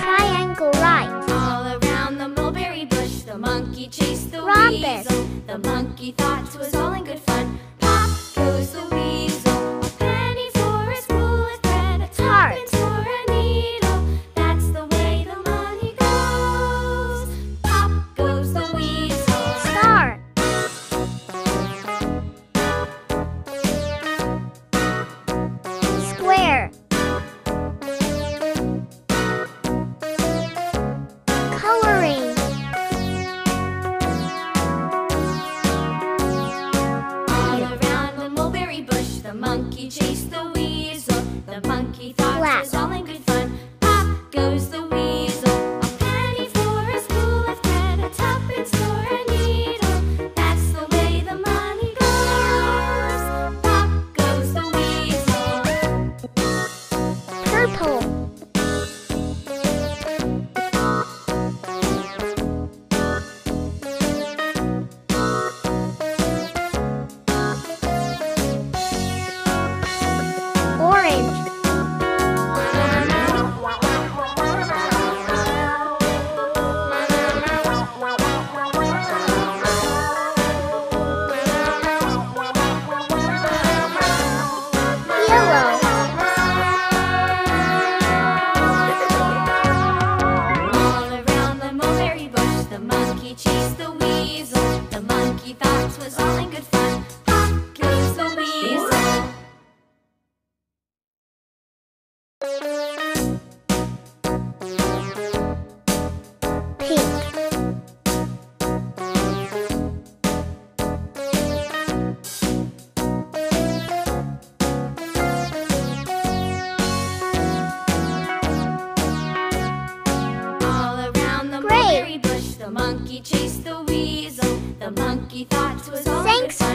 Triangle right. All around the mulberry bush, the monkey chased the Robin. weasel. The monkey thought it was all in good fun. home. Orange. Yellow. doggy was all in good fun. Pop, please, monkey chased the weasel monkey thought was all Thanks.